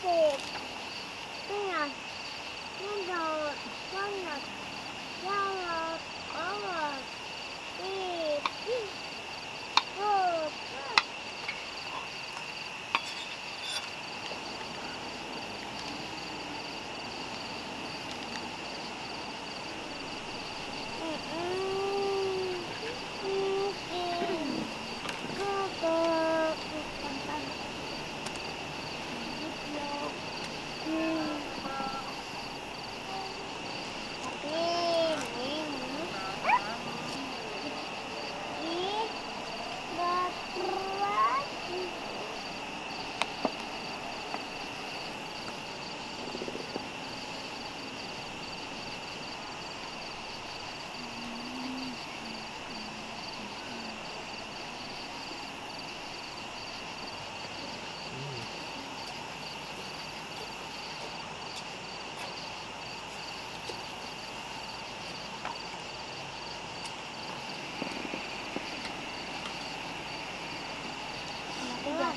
子，对呀、啊，那种光呀。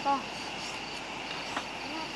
高。你看，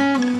Mm-hmm.